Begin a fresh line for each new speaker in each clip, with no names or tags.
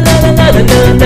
na na na na na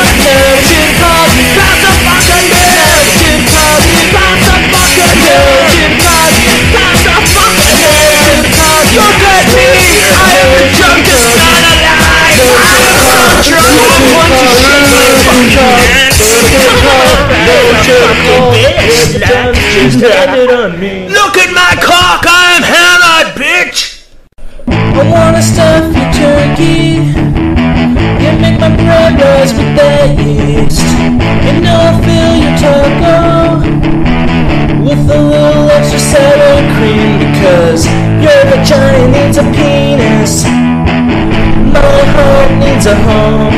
because your vagina needs a penis. My heart needs a home.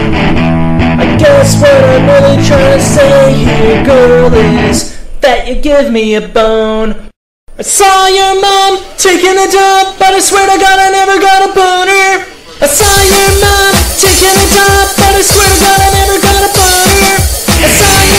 I guess what I'm really trying to say here, girl, is that you give me a bone. I saw your mom taking a dump, but I swear to God I never got a boner. I saw your mom taking a dump, but I swear to God I never got a boner. I saw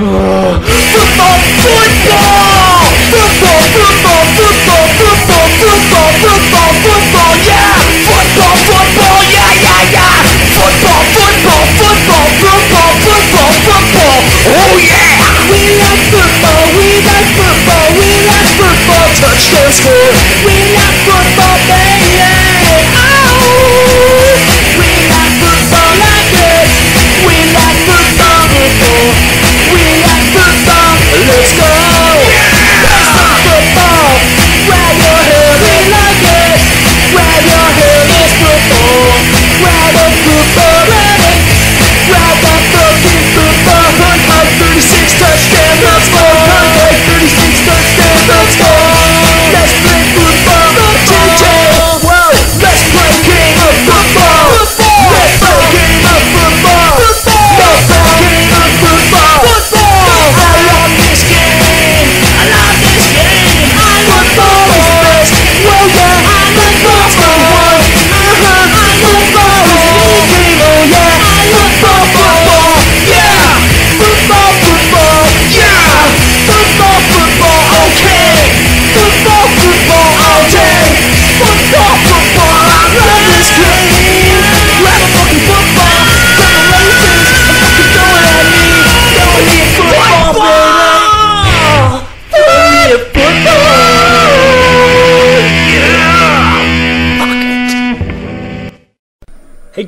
football, football, football, football, football, football, football, football, football, yeah, football, football, yeah, yeah, yeah, football, football, football, football, football, football, oh yeah. We like football, we like football, we like football, touchdown score.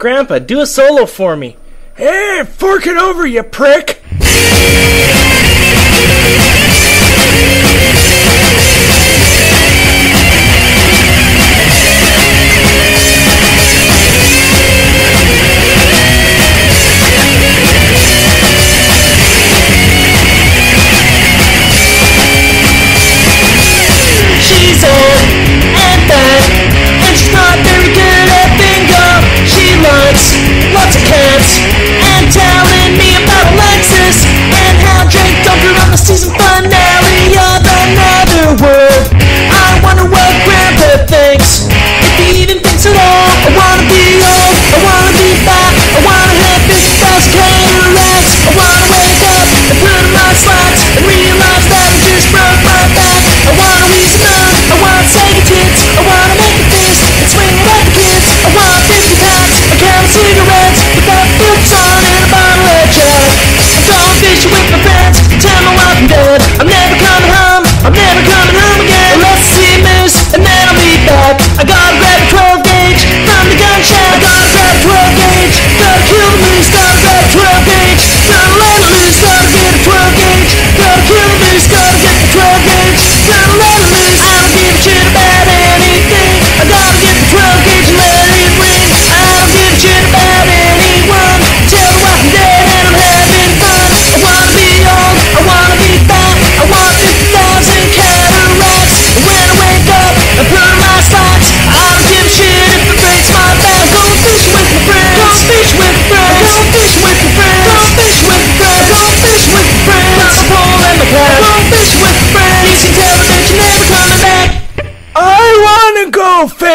Grandpa, do a solo for me.
Hey, fork it over, you prick!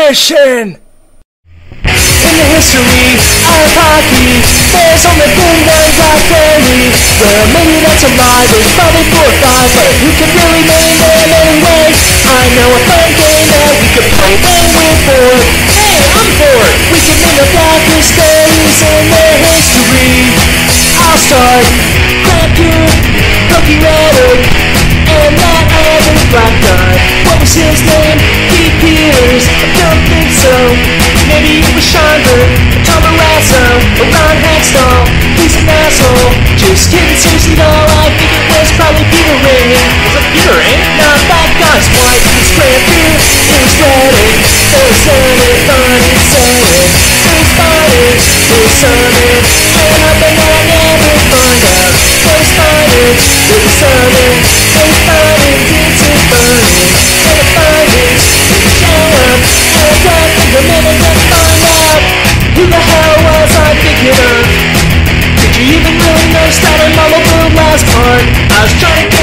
Edition!
In the history of hockey, there's only been one Black Berry. Well, maybe that's a lie, there's probably four or five, but if you can really name them anyway, I know a fun game that we could play when we're bored. Hey, I'm bored! We can name the blackest berries in the history. I'll start. Cracker, Cookie Rhetoric, and Maybe it was Scheinberg, or Tom Barrasso, or Ron Hextall, He's an asshole? Just kidding, seriously though, I think it was probably Peter Ring. Was it Peter Ring? not that guy's white, he's cramping, he's dreading, they're selling, funny, selling, who's fighting, who's summon, up and I never find out, who's fighting, who's summon, who's fighting, this is burning, and started mama blue last part. I was trying to.